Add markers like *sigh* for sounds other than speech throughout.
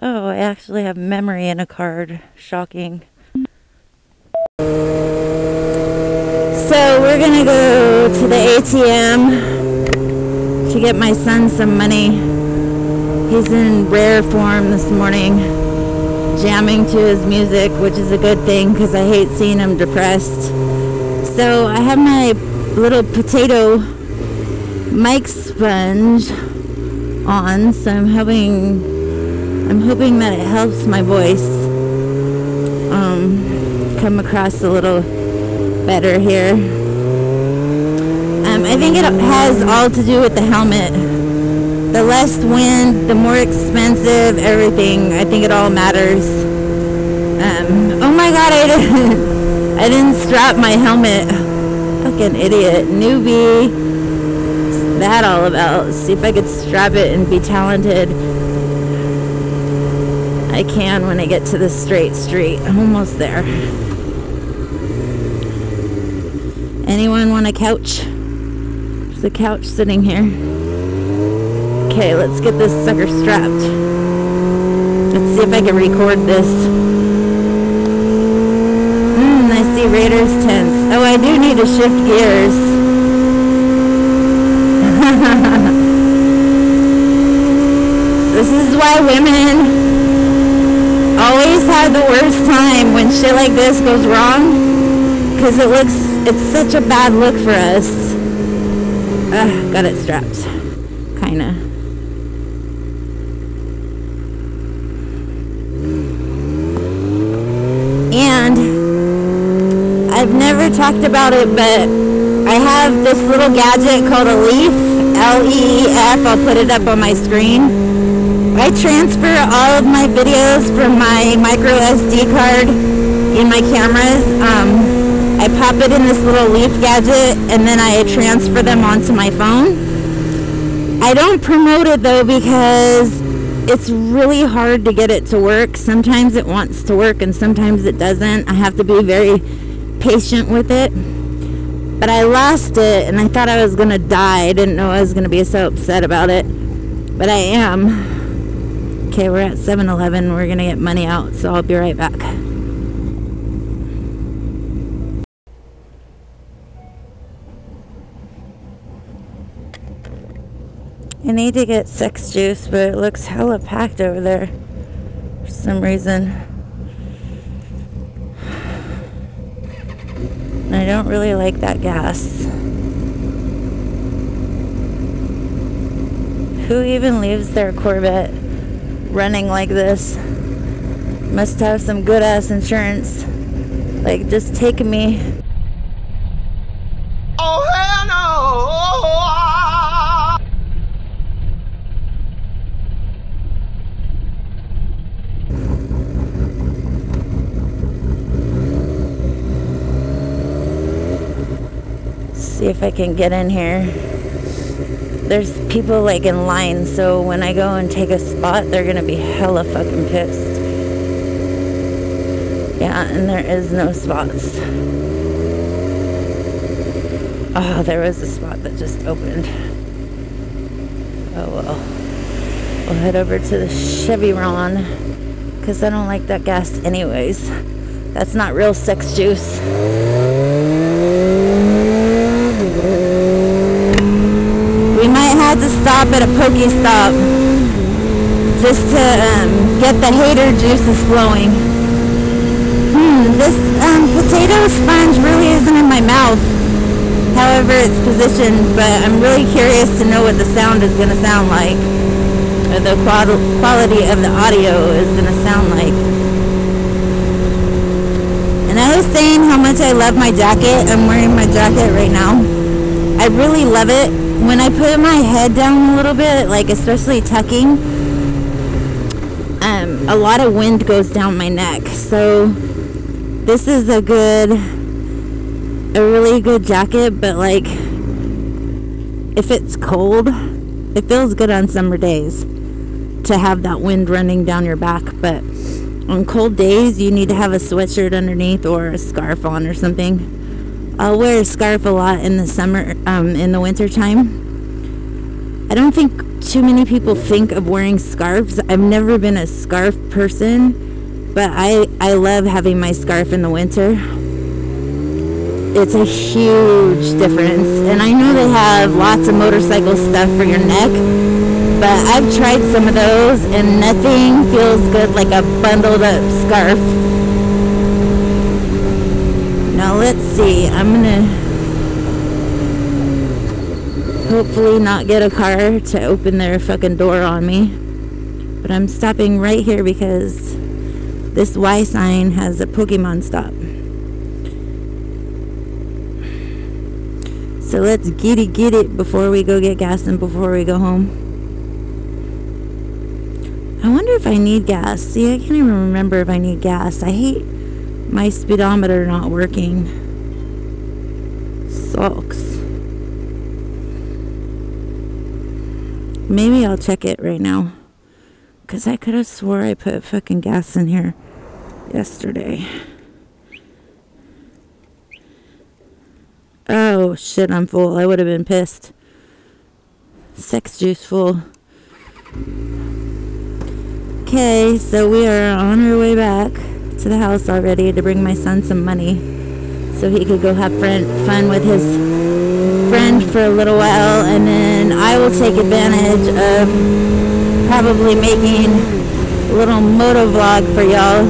Oh, I actually have memory in a card. Shocking. So we're gonna go to the ATM to get my son some money. He's in rare form this morning, jamming to his music, which is a good thing because I hate seeing him depressed. So I have my little potato mic sponge on, so I'm hoping I'm hoping that it helps my voice um, come across a little better here. Um, I think it has all to do with the helmet. The less wind, the more expensive, everything. I think it all matters. Um, oh my god, I *laughs* didn't, I didn't strap my helmet. Fucking idiot. Newbie. What's that all about? See if I could strap it and be talented. I can when I get to the straight street. I'm almost there. Anyone want a couch? There's a couch sitting here. Okay, let's get this sucker strapped. Let's see if I can record this. Hmm, I see Raiders tents. Oh, I do need to shift gears. *laughs* this is why women the worst time when shit like this goes wrong because it looks it's such a bad look for us. Ugh, got it strapped. Kinda. And I've never talked about it but I have this little gadget called a Leef L-E-E-F I'll put it up on my screen I transfer all of my videos from my micro SD card in my cameras. Um, I pop it in this little Leef gadget and then I transfer them onto my phone. I don't promote it though because it's really hard to get it to work. Sometimes it wants to work and sometimes it doesn't. I have to be very patient with it. But I lost it and I thought I was going to die. I didn't know I was going to be so upset about it. But I am okay, we're at 7 Eleven. We're going to get money out, so I'll be right back. I need to get sex juice, but it looks hella packed over there for some reason. I don't really like that gas. Who even leaves their Corvette running like this. Must have some good ass insurance. Like, just take me. Oh, hell no! See if I can get in here there's people like in line, so when I go and take a spot, they're gonna be hella fucking pissed. Yeah, and there is no spots. Oh, there was a spot that just opened. Oh well. We'll head over to the Chevron because I don't like that gas anyways. That's not real sex juice. To stop at a Pokestop just to um, get the hater juices flowing. Hmm, this um, potato sponge really isn't in my mouth. However, it's positioned, but I'm really curious to know what the sound is going to sound like. Or the quality of the audio is going to sound like. And I was saying how much I love my jacket. I'm wearing my jacket right now. I really love it when I put my head down a little bit, like especially tucking, um, a lot of wind goes down my neck. So this is a good, a really good jacket, but like if it's cold, it feels good on summer days to have that wind running down your back. But on cold days, you need to have a sweatshirt underneath or a scarf on or something. I'll wear a scarf a lot in the summer, um, in the winter time. I don't think too many people think of wearing scarves. I've never been a scarf person, but I, I love having my scarf in the winter. It's a huge difference. And I know they have lots of motorcycle stuff for your neck, but I've tried some of those and nothing feels good like a bundled up scarf. Now let's see. I'm going to hopefully not get a car to open their fucking door on me. But I'm stopping right here because this Y sign has a Pokemon stop. So let's get it, get it before we go get gas and before we go home. I wonder if I need gas. See, I can't even remember if I need gas. I hate my speedometer not working. Sucks. Maybe I'll check it right now. Because I could have swore I put fucking gas in here yesterday. Oh, shit, I'm full. I would have been pissed. Sex juice full. Okay, so we are on our way back to the house already to bring my son some money so he could go have fun with his friend for a little while, and then I will take advantage of probably making a little moto vlog for y'all.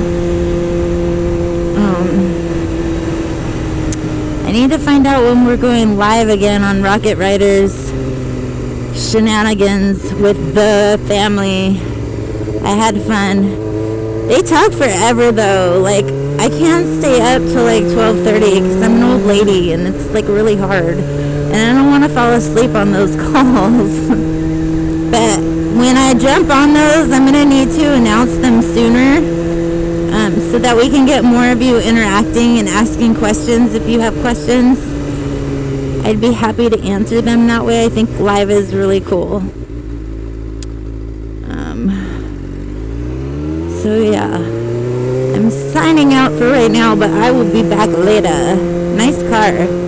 Um, I need to find out when we're going live again on Rocket Riders shenanigans with the family. I had fun. They talk forever though. Like I can't stay up till like 12:30 because I'm an old lady and it's like really hard and I don't want to fall asleep on those *laughs* calls. but when I jump on those, I'm to need to announce them sooner um, so that we can get more of you interacting and asking questions if you have questions. I'd be happy to answer them that way. I think live is really cool. So yeah, I'm signing out for right now, but I will be back later. Nice car.